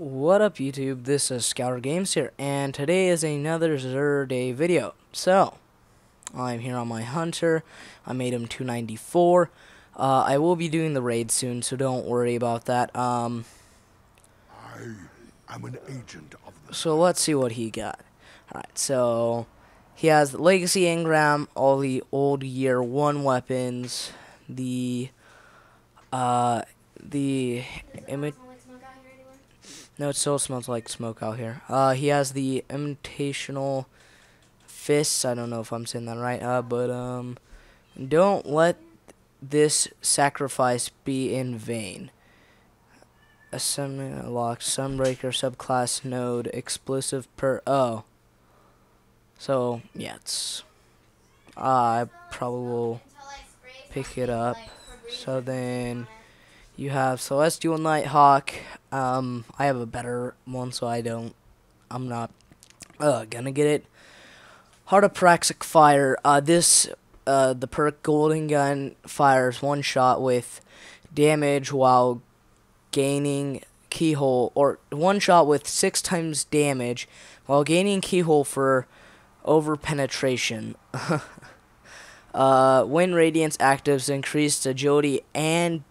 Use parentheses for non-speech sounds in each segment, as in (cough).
What up YouTube, this is Scouter Games here, and today is another Xur Day video. So, I'm here on my Hunter, I made him 294, uh, I will be doing the raid soon, so don't worry about that. Um, I am an agent of the... So let's see what he got. Alright, so, he has the Legacy Engram, all the old year 1 weapons, the, uh, the... Image no, it still smells like smoke out here. Uh, he has the Immolation Fists. I don't know if I'm saying that right. Uh, but um, don't let this sacrifice be in vain. Assembly lock Sunbreaker subclass node explosive per oh. So yeah, it's uh, I probably will pick it up. So then you have Celestial Nighthawk. Um, I have a better one, so I don't. I'm not uh, gonna get it. Heart of Praxic Fire. Uh, this uh, the perk Golden Gun fires one shot with damage while gaining keyhole, or one shot with six times damage while gaining keyhole for over penetration. (laughs) uh, when Radiance actives, increased agility and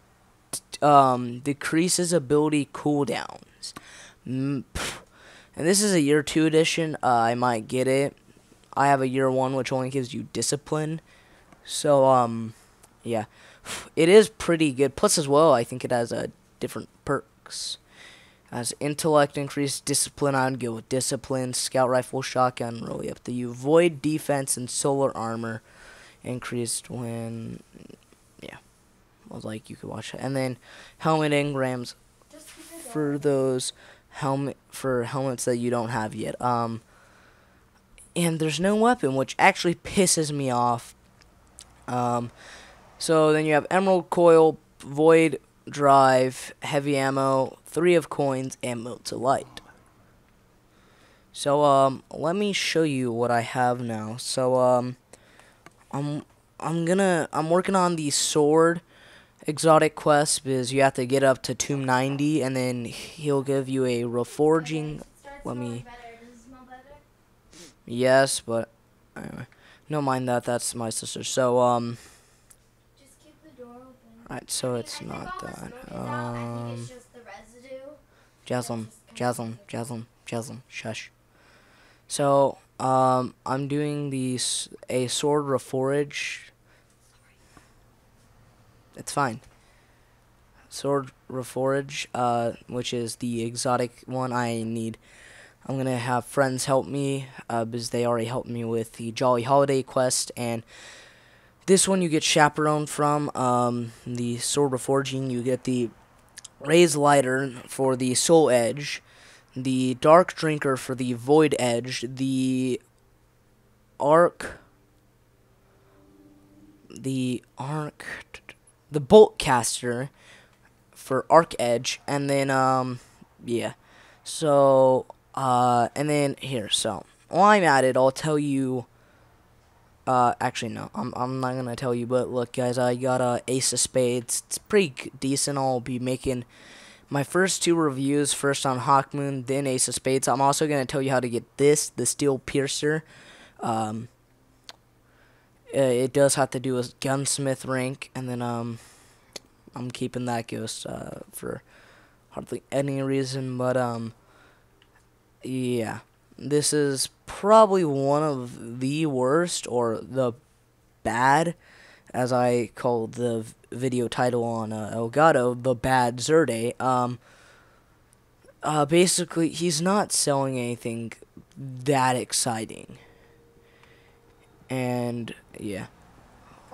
um, decreases ability cooldowns. Mm, and this is a year 2 edition. Uh, I might get it. I have a year 1 which only gives you discipline. So, um, yeah. It is pretty good. Plus, as well, I think it has uh, different perks. As intellect increased, discipline, I would go with discipline, scout rifle, shotgun, really up to you. Void defense and solar armor increased when like you could watch it. And then helmet engrams for those helmet for helmets that you don't have yet. Um and there's no weapon, which actually pisses me off. Um so then you have emerald coil, void drive, heavy ammo, three of coins, and motes of light. So um let me show you what I have now. So um I'm I'm gonna I'm working on the sword exotic quest because you have to get up to 290 and then he'll give you a reforging. Let me. Yes, but anyway, no mind that. That's my sister. So um. Alright, so it's not that. Um. Jasmine, Jasmine, Jasmine, Jasmine, shush. So, um, I'm doing these a sword reforge it's fine. Sword Reforge, uh, which is the exotic one I need. I'm going to have friends help me, uh, because they already helped me with the Jolly Holiday quest, and this one you get Chaperone from, um, the Sword Reforging, you get the Raze-Lighter for the Soul Edge, the Dark Drinker for the Void Edge, the Arc, the Arc, the bolt caster for arc edge and then um yeah. So uh and then here so while I'm at it I'll tell you uh actually no I'm I'm not gonna tell you but look guys I got a ace of spades. It's pretty decent. I'll be making my first two reviews first on Hawkmoon then ace of spades. I'm also gonna tell you how to get this the steel piercer. Um it does have to do with gunsmith rank, and then um, I'm keeping that ghost uh, for hardly any reason, but um, yeah, this is probably one of the worst or the bad, as I call the video title on uh, Elgato, the bad Xur day. Um, uh, basically, he's not selling anything that exciting and yeah.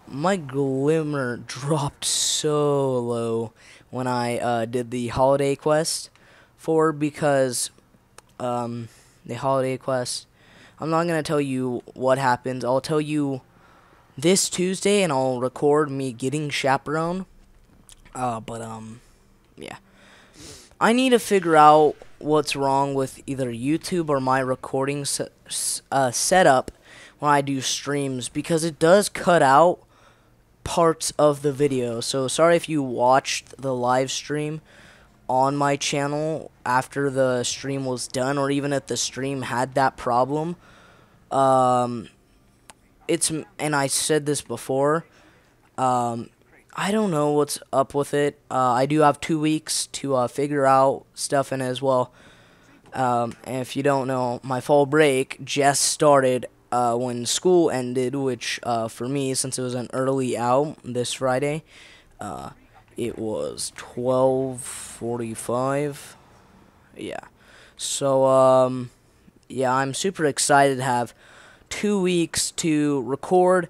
My glimmer dropped so low when I uh, did the holiday quest for because um, the holiday quest I'm not gonna tell you what happens. I'll tell you this Tuesday and I'll record me getting chaperone uh, but um yeah. I need to figure out what's wrong with either YouTube or my recording se uh, setup when I do streams because it does cut out parts of the video. So sorry if you watched the live stream on my channel after the stream was done, or even if the stream had that problem. Um, it's and I said this before. Um, I don't know what's up with it. Uh, I do have two weeks to uh, figure out stuff in as well. Um, and if you don't know, my fall break just started uh, when school ended, which uh, for me, since it was an early out this Friday, uh, it was 12:45. Yeah. So um, yeah, I'm super excited to have two weeks to record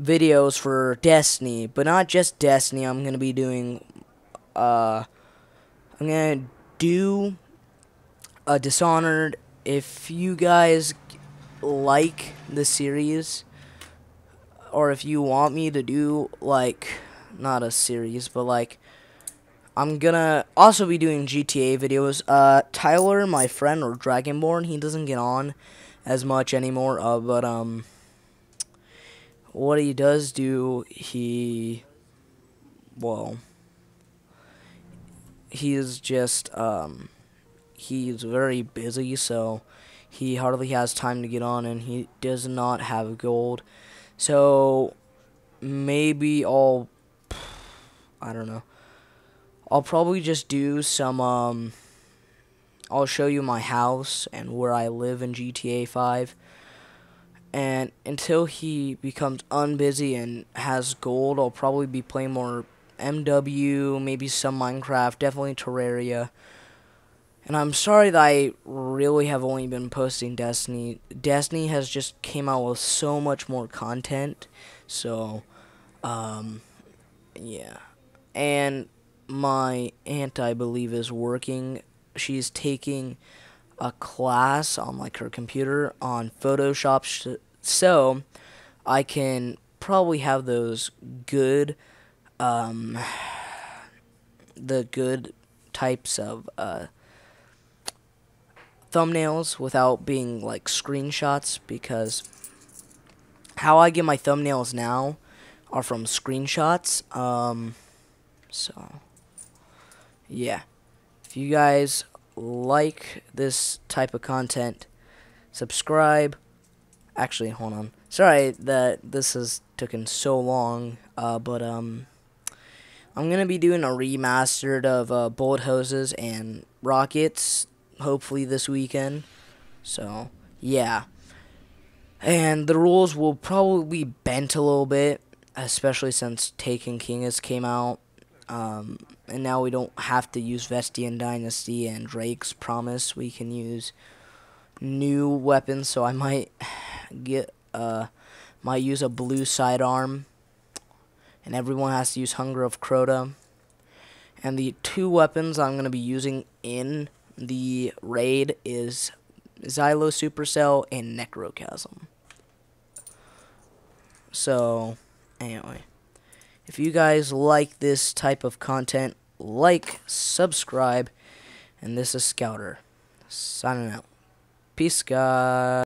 videos for Destiny, but not just Destiny. I'm gonna be doing. Uh, I'm gonna do a Dishonored. If you guys like the series, or if you want me to do like not a series, but like I'm gonna also be doing GTA videos. Uh, Tyler, my friend or Dragonborn, he doesn't get on as much anymore. Uh, but um, what he does do, he well, he is just um, he's very busy, so he hardly has time to get on, and he does not have gold. So maybe I'll I don't know. I'll probably just do some um I'll show you my house and where I live in GTA 5. And until he becomes unbusy and has gold, I'll probably be playing more MW, maybe some Minecraft, definitely Terraria. And I'm sorry that I really have only been posting Destiny. Destiny has just came out with so much more content. So, um, yeah. And my aunt, I believe, is working. She's taking a class on like her computer on Photoshop, so I can probably have those good, um, the good types of uh, thumbnails without being like screenshots because how I get my thumbnails now are from screenshots. Um, so, yeah. If you guys like this type of content, subscribe. Actually, hold on. Sorry that this has taken so long, uh, but um, I'm gonna be doing a remastered of uh, bullet hoses and rockets, hopefully this weekend. So yeah, and the rules will probably be bent a little bit, especially since Taken King has came out. Um, and now we don't have to use Vestian Dynasty and Drake's Promise. We can use new weapons, so I might get uh might use a blue sidearm. And everyone has to use Hunger of Crota. And the two weapons I'm going to be using in the raid is Zhalo Supercell and Necrochasm. So, anyway. If you guys like this type of content, like, subscribe, and this is Scouter, signing out. Peace, guys.